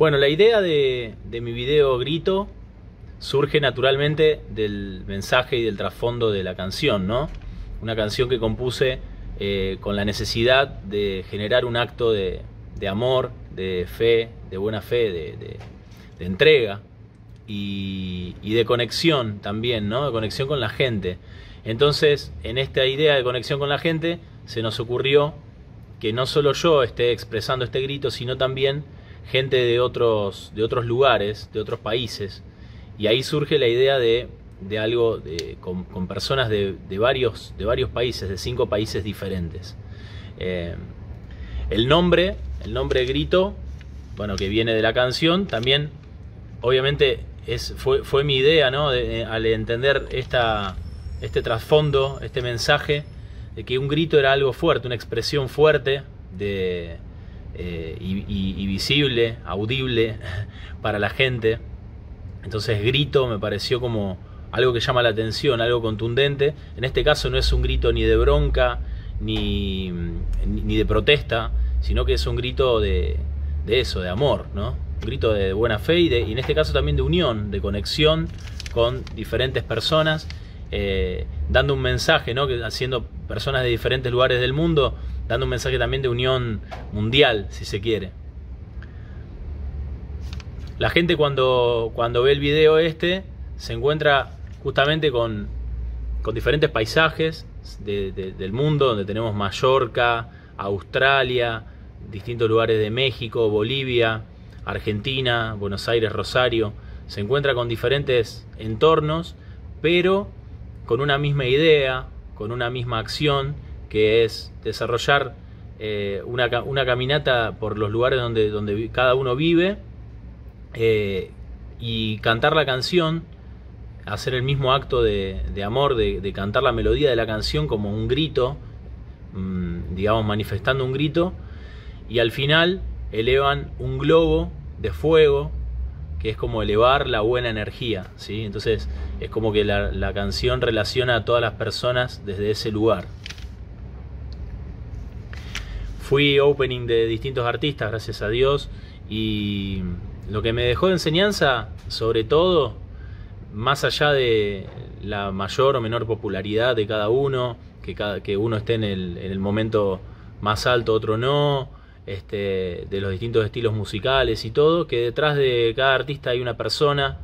Bueno, la idea de, mi video Grito surge naturalmente del mensaje y del trasfondo de la canción, ¿no? Una canción que compuse eh, con la necesidad de generar un acto de, amor, de fe, de buena fe, de, entrega y, y, de conexión también, ¿no? De conexión con la gente. Entonces, en esta idea de conexión con la gente, se nos ocurrió que no solo yo esté expresando este grito, sino también gente de otros, de otros lugares, de otros países. Y ahí surge la idea de, de algo de, con, personas de, de, varios, de varios países, de cinco países diferentes. Eh, el nombre, el nombre grito, bueno, que viene de la canción, también obviamente es, fue, fue mi idea, ¿no? al entender esta, este trasfondo, este mensaje, de que un grito era algo fuerte, una expresión fuerte de, eh, y, visible, audible para la gente. Entonces grito me pareció como algo que llama la atención, algo contundente. En este caso no es un grito ni de bronca ni, ni de protesta, sino que es un grito de, de, eso, de amor, ¿no? Un grito de buena fe y, de, y en este caso también de unión, de conexión con diferentes personas eh, dando un mensaje, ¿no? Haciendo personas de diferentes lugares del mundo, dando un mensaje también de unión mundial, si se quiere. La gente cuando, cuando ve el video este se encuentra justamente con, con diferentes paisajes del mundo, donde tenemos Mallorca, Australia, distintos lugares de México, Bolivia, Argentina, Buenos Aires, Rosario. Se encuentra con diferentes entornos, pero con una misma idea, con una misma acción, que es desarrollar eh, una, caminata por los lugares donde, donde cada uno vive eh, y cantar la canción, hacer el mismo acto de, amor, de, cantar la melodía de la canción como un grito, mm, digamos manifestando un grito, y al final elevan un globo de fuego que es como elevar la buena energía, ¿sí? Entonces es como que la, canción relaciona a todas las personas desde ese lugar. Fui opening de distintos artistas, gracias a Dios, y lo que me dejó de enseñanza, sobre todo, más allá de la mayor o menor popularidad de cada uno, que, cada, que uno esté en el, en el momento más alto, otro no, este, de los distintos estilos musicales y todo, que detrás de cada artista hay una persona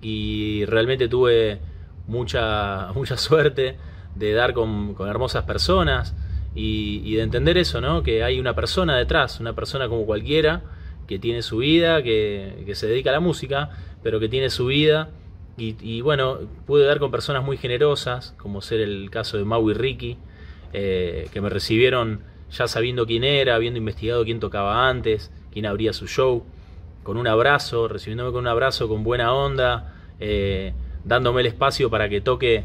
y realmente tuve mucha, mucha suerte de dar con, hermosas personas y, de entender eso, ¿no? que hay una persona detrás, una persona como cualquiera que tiene su vida, que, se dedica a la música, pero que tiene su vida y, bueno, pude dar con personas muy generosas, como ser el caso de Mau y Ricky, eh, que me recibieron ya sabiendo quién era, habiendo investigado quién tocaba antes, quién abría su show, con un abrazo, recibiéndome con un abrazo con buena onda, eh, dándome el espacio para que toque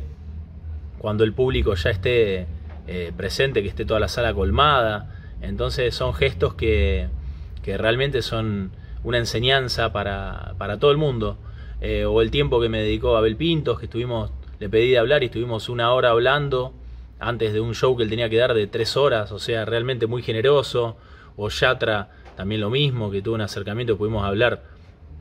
cuando el público ya esté eh, presente, que esté toda la sala colmada. Entonces son gestos que, que realmente son una enseñanza para, para todo el mundo. Eh, o el tiempo que me dedicó Abel Pintos, que estuvimos, le pedí de hablar y estuvimos una hora hablando antes de un show que él tenía que dar de tres horas, o sea, realmente muy generoso. O Yatra, también lo mismo, que tuvo un acercamiento, pudimos hablar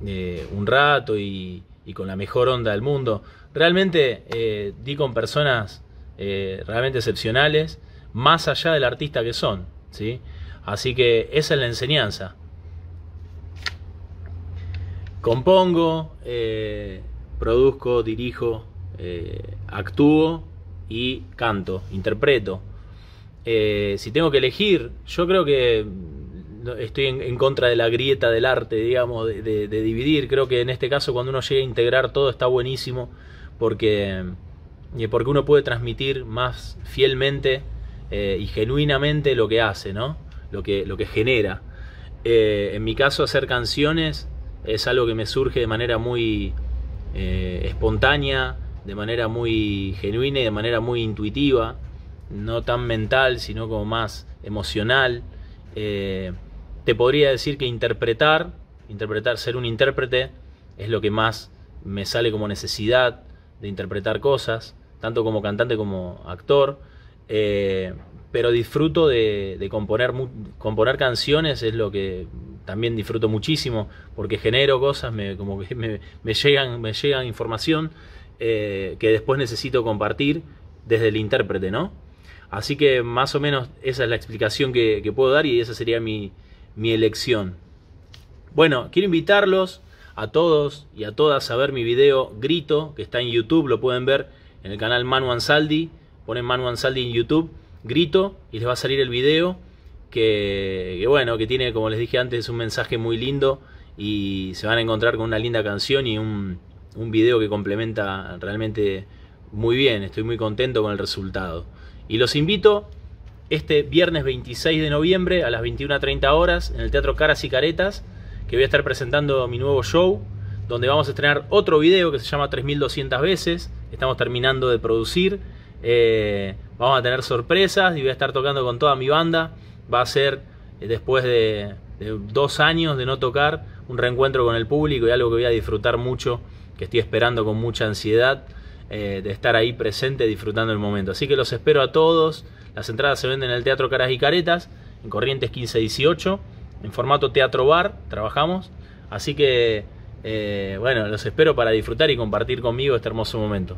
eh, un rato y, con la mejor onda del mundo. Realmente eh, di con personas eh, realmente excepcionales, más allá del artista que son. ¿sí? Así que esa es la enseñanza. Compongo, produzco, dirijo, actúo y canto, interpreto. Eh, si tengo que elegir, yo creo que estoy en, contra de la grieta del arte, digamos, de, dividir. Creo que en este caso cuando uno llega a integrar todo está buenísimo porque, eh, porque uno puede transmitir más fielmente eh, y genuinamente lo que hace, ¿no? Lo que, lo que genera. en mi caso hacer canciones es algo que me surge de manera muy espontánea, de manera muy genuina y de manera muy intuitiva, no tan mental, sino como más emocional. Eh, te podría decir que interpretar, interpretar, ser un intérprete, es lo que más me sale como necesidad de interpretar cosas, tanto como cantante como actor. Eh, pero disfruto de, componer, componer canciones, es lo que también disfruto muchísimo porque genero cosas, me, como que me, llegan, me llegan información eh, que después necesito compartir desde el intérprete, ¿no? Así que más o menos esa es la explicación que, puedo dar y esa sería mi, elección. Bueno, quiero invitarlos a todos y a todas a ver mi video Grito, que está en YouTube, lo pueden ver en el canal Manu Ansaldi, ponen Manu Ansaldi en YouTube, Grito, y les va a salir el video que, bueno, que tiene, como les dije antes, un mensaje muy lindo y se van a encontrar con una linda canción y un, un video que complementa realmente muy bien, estoy muy contento con el resultado. Y los invito este viernes 26 de noviembre a las 21.30 horas en el Teatro Caras y Caretas, que voy a estar presentando mi nuevo show, donde vamos a estrenar otro video que se llama 3200 veces, estamos terminando de producir, eh, vamos a tener sorpresas y voy a estar tocando con toda mi banda, va a ser eh, después de, dos años de no tocar un reencuentro con el público y algo que voy a disfrutar mucho, que estoy esperando con mucha ansiedad. Eh, de estar ahí presente disfrutando el momento. Así que los espero a todos. Las entradas se venden en el Teatro Caras y Caretas, en Corrientes 1518, en formato teatro bar, trabajamos. Así que, eh, bueno, los espero para disfrutar y compartir conmigo este hermoso momento.